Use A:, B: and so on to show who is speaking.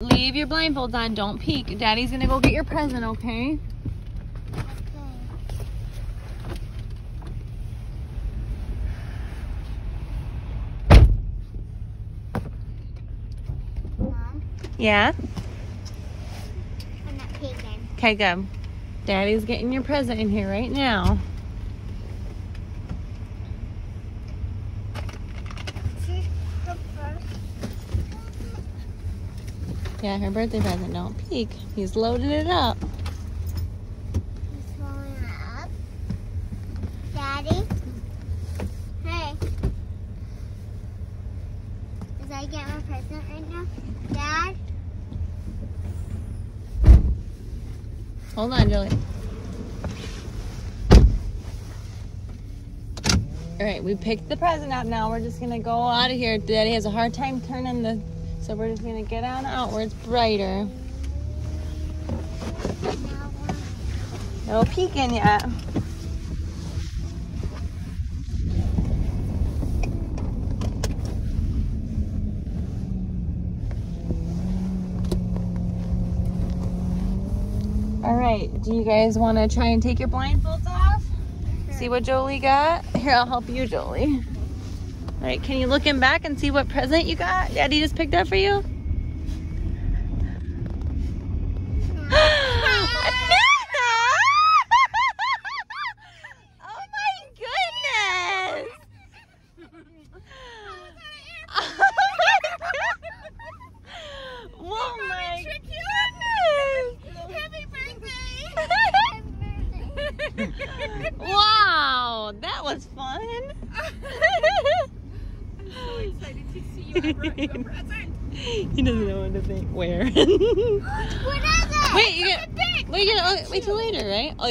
A: Leave your blindfolds on. Don't peek. Daddy's gonna go get your present, okay?
B: Mom,
A: Yeah?
B: I'm not peeking.
A: Okay, good. Daddy's getting your present in here right now. Yeah, her birthday present. Don't peek. He's loaded it up.
B: He's throwing it up. Daddy? Hey. I get my present right now? Dad?
A: Hold on, Jolie. All right, we picked the present up. Now we're just gonna go out of here. Daddy has a hard time turning the, so we're just gonna get on out where it's brighter. No peeking yet. All right, do you guys want to try and take your blindfolds off? See what Jolie got? Here, I'll help you, Jolie. All right, can you look in back and see what present you got? Daddy just picked up for you? Oh my goodness! Oh my goodness!
B: Happy birthday!
A: wow, that was fun.
C: I'm so excited to see you. I brought you a present.
A: he doesn't know what to think. Where?
B: what is it?
A: wait, you get. Wait, you get. Wait till later, right? Oh,